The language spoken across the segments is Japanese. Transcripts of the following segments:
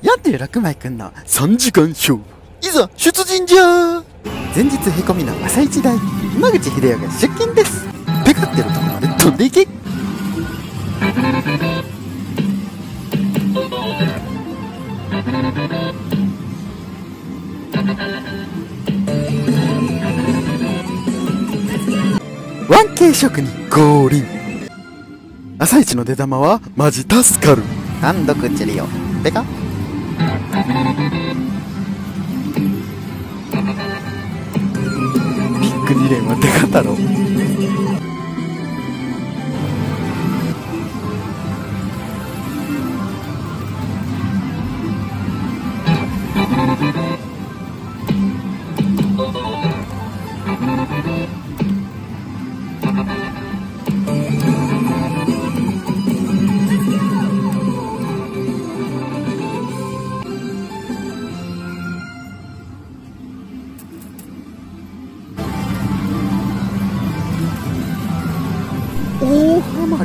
やって落梅くんの？3時間勝負いざ出陣じゃ。前日へこみの朝一台今口秀夫が出勤です。ペカってるとこまで飛んでいけ。1K 職人降臨。朝一の出玉はマジ助かる。単独チリオペカ未練はデカ太大ハ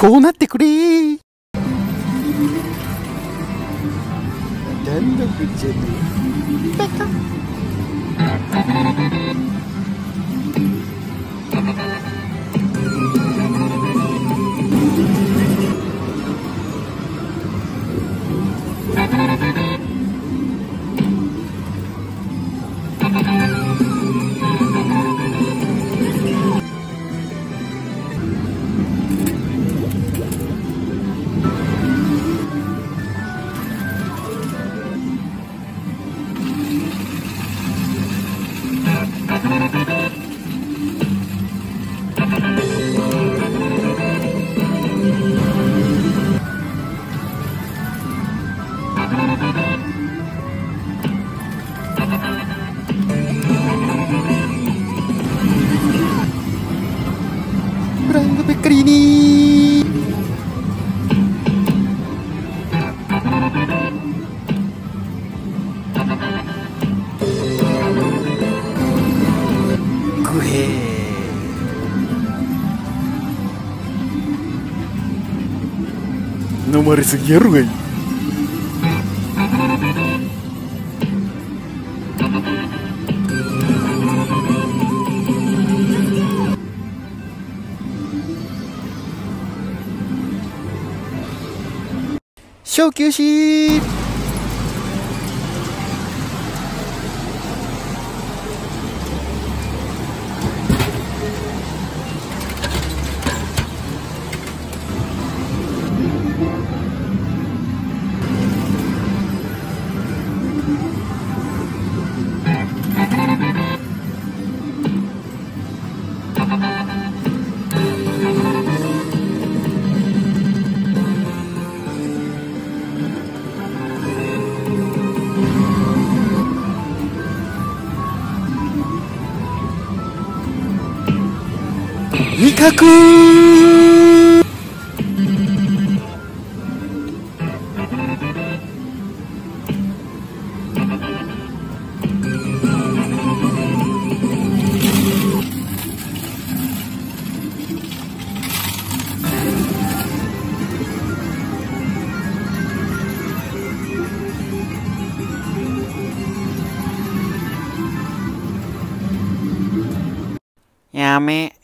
こうなってくれ。ー単独じゃねえ飲まれすぎやろがい小休止 kaku Yeah, Yame